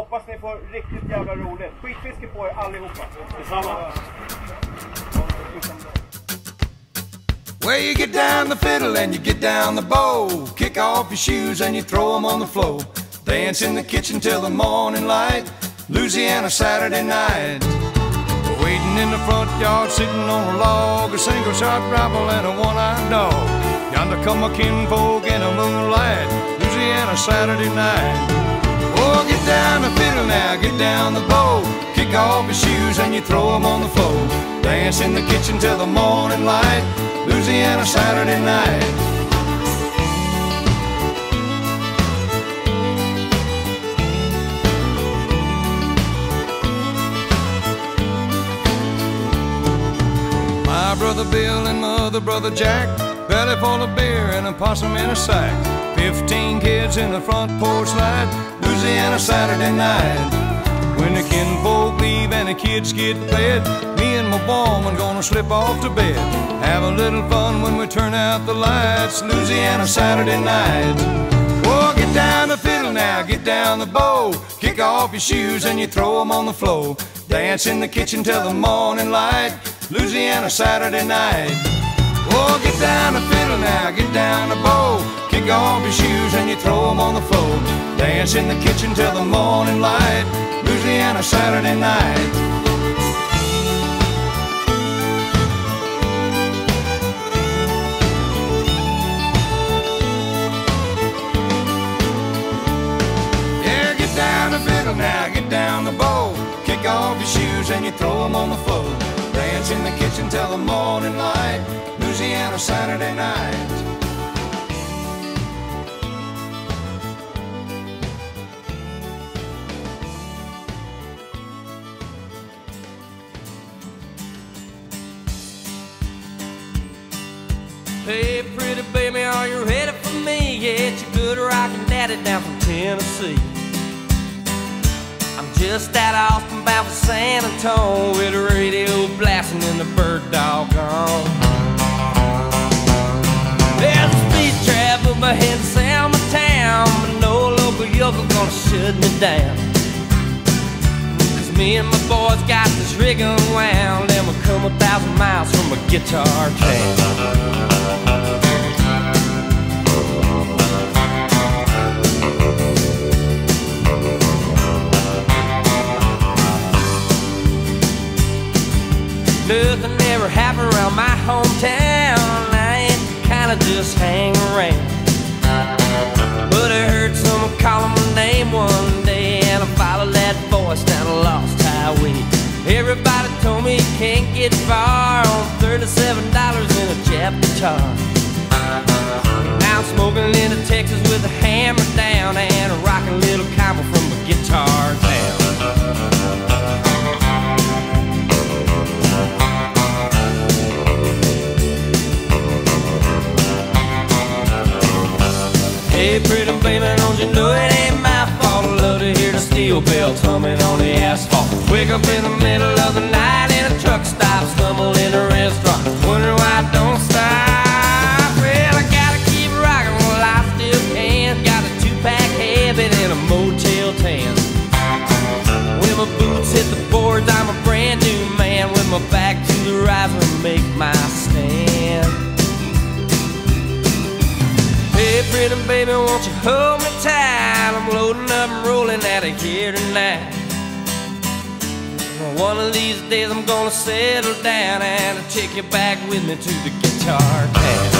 Hoppas ni får riktigt jävla roligt. Skitfiske på er allihopa. Detsamma. Well, you get down the fiddle and you get down the bow. Kick off your shoes and you throw 'em on the floor. Dance in the kitchen till the morning light. Louisiana Saturday night. Waiting in the front yard, sitting on a log, a single shot rifle and a one-eyed dog. Yonder come my kinfolk in the moonlight. Louisiana Saturday night. Oh, get down down the bow. Kick off your shoes and you throw 'em on the floor. Dance in the kitchen till the morning light. Louisiana Saturday night. My brother Bill and my other brother Jack, belly full of beer and a possum in a sack. Fifteen kids in the front porch light, Louisiana Saturday night. When the kinfolk leave and the kids get fed, me and my woman gonna slip off to bed. Have a little fun when we turn out the lights, Louisiana Saturday night. Oh, get down the fiddle now, get down the bow. Kick off your shoes and you throw 'em on the floor. Dance in the kitchen till the morning light, Louisiana Saturday night. Kick off your shoes and you throw 'em on the floor. Dance in the kitchen till the morning light, Louisiana Saturday night. Yeah, get down the fiddle now, get down the bow. Kick off your shoes and you throw 'em on the floor. Dance in the kitchen till the morning light, Louisiana Saturday night. Hey, pretty baby, are you ready for me? Yeah, it's your good rockin' daddy down from Tennessee. I'm just out of Austin, bound for San Antonio, with the radio blasting and the bird dog on. There's a speed trap up ahead in Selma town, but no local yokel gonna shut me down. Me and my boys got this rig unwound, and we'll come a thousand miles from a guitar town. Nothing ever happened around my hometown. I ain't kind of just hang around. But I heard someone calling my name one get on thirty-seven dollars in a Jap guitar. Now smoking into Texas with a hammer down and a rockin' little combo from a guitar town. Hey, pretty baby, don't you know it ain't my fault? I love to hear the steel bells humming on the asphalt. Wake up in the middle of the night pretty baby, won't you hold me tight? I'm loading up and rolling out of here tonight. One of these days I'm gonna settle down and I'll take you back with me to the guitar town.